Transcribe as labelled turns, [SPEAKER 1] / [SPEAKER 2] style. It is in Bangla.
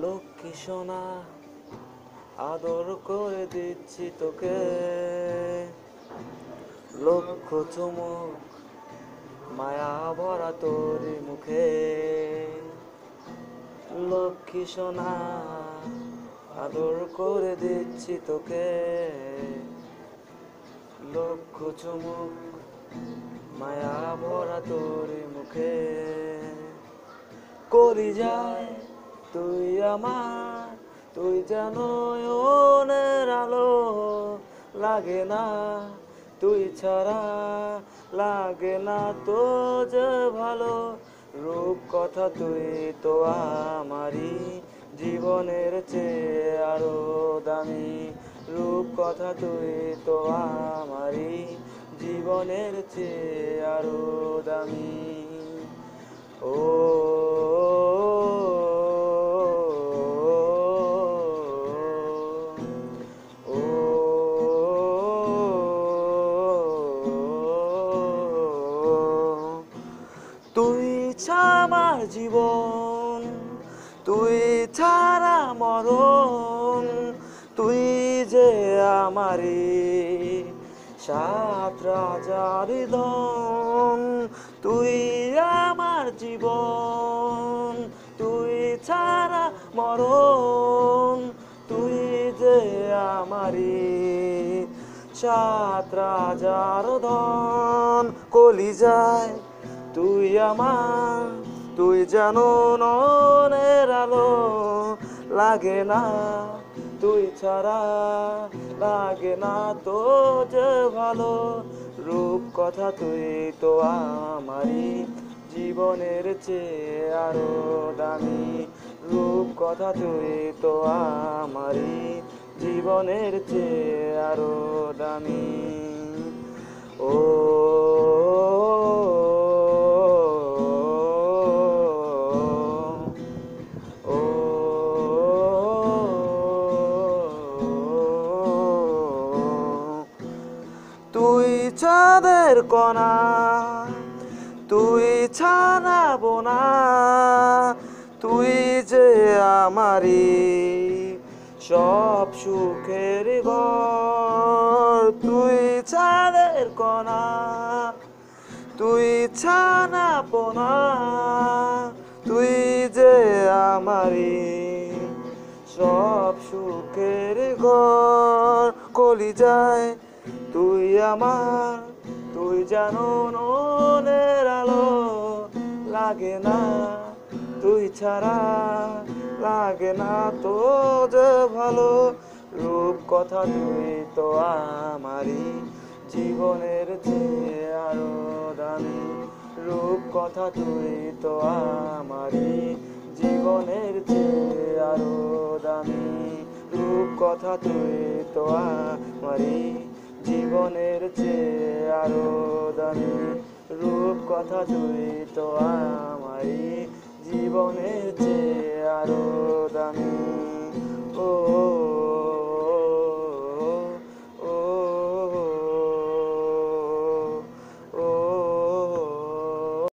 [SPEAKER 1] লক্ষ্মী সোনা, আদর করে দিচ্ছি তোকে। লক্ষ চুমুক, মায়া ভরা তোর মুখে। লক্ষ্মী সোনা, আদর করে দিচ্ছি তোকে। লক্ষ চুমুক, মায়া ভরা তোর মুখে। করি যায় তুই আমার, তুই যেন ওনের আলো লাগে না। তুই ছাড়া লাগে না তো যে ভালো, রূপ কথা তুই তো আমারই জীবনের চেয়ে আরও দামি। রূপ কথা তুই তো আমারই জীবনের চেয়ে আরও দামি। ও ছামার জীবন। তুই ছাড়া মরণ, তুই যে আমারি সাত রাজার ধন তুই আমার জীবন, তুই ছাড়া মরণ, তুই যে আমারি সাত রাজার ধন কলি যায় তুই আমার, তুই জানো ননের আলো লাগে না। তুই ছাড়া লাগে না তো যে ভালো রূপ কথা তুই তো আমারই জীবনের চেয়ে আরও দামি। রূপ কথা তুই তো আমারই জীবনের চেয়ে আরও দামি। ও চাঁদের কণা। তুই ছানা বোনা, তুই যে আমারি সব সুখের ঘর। তুই চাঁদের কণা, তুই ছানা পোনা তুই যে আমারি সব সুখের ঘর। কলি যায় তুই আমার তুই জানো ননের আলো লাগে না, তুই ছাড়া লাগে না তো যে ভালো। রূপ কথা তুই তো আমারই জীবনের চেয়ে আরও দামি। রূপ কথা তুই তো আমারই জীবনের চেয়ে আরও দামি। রূপ কথা তুই তো আমারই জীবনের চেয়ে আরও দামি রূপ কথা তুই তো চেয়ে